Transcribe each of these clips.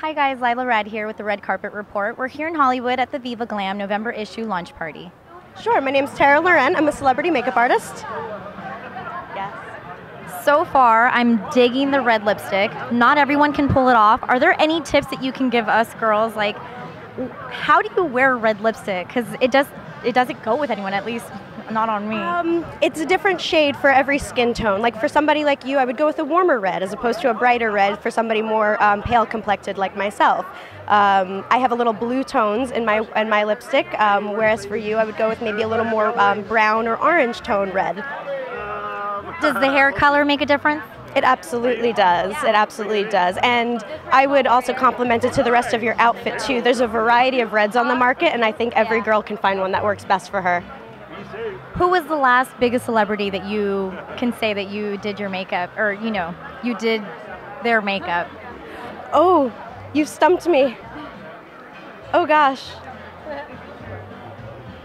Hi guys, Layla Raad here with the Red Carpet Report. We're here in Hollywood at the Viva Glam November issue launch party. Sure, my name's Tara Loren. I'm a celebrity makeup artist. Yes. So far, I'm digging the red lipstick. Not everyone can pull it off. Are there any tips that you can give us girls like how do you wear red lipstick cuz it does it doesn't go with anyone at least not on me. Um, it's a different shade for every skin tone. Like for somebody like you, I would go with a warmer red as opposed to a brighter red for somebody more um, pale complected like myself. Um, I have a little blue tones in my in my lipstick, um, whereas for you, I would go with maybe a little more um, brown or orange tone red. Does the hair color make a difference? It absolutely does. It absolutely does. And I would also compliment it to the rest of your outfit too. There's a variety of reds on the market, and I think every girl can find one that works best for her. Who was the last biggest celebrity that you can say that you did your makeup or, you know, you did their makeup? Oh, you stumped me. Oh gosh.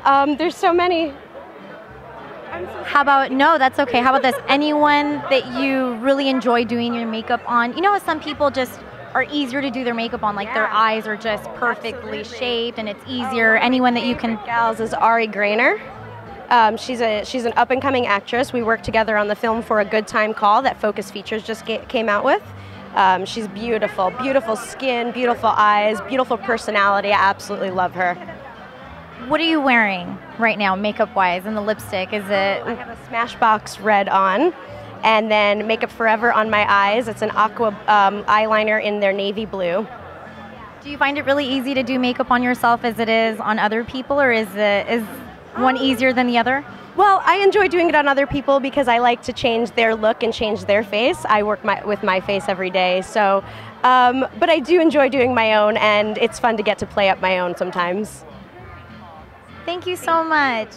Um, there's so many. How about no? That's okay. How about this? Anyone that you really enjoy doing your makeup on? You know, some people just are easier to do their makeup on. Like yeah. their eyes are just perfectly Absolutely. shaped, and it's easier. Oh, Anyone that you can gals is Ari Graynor. Um, she's a she's an up and coming actress. We worked together on the film for a Good Time Call that Focus Features just came out with. Um, she's beautiful, beautiful skin, beautiful eyes, beautiful personality. I absolutely love her. What are you wearing right now, makeup wise, and the lipstick? Is it? I have a Smashbox red on, and then Makeup Forever on my eyes. It's an aqua um, eyeliner in their navy blue. Do you find it really easy to do makeup on yourself as it is on other people, or is it is one easier than the other? Well, I enjoy doing it on other people because I like to change their look and change their face. I work my, with my face every day, so. Um, but I do enjoy doing my own, and it's fun to get to play up my own sometimes. Thank you so much.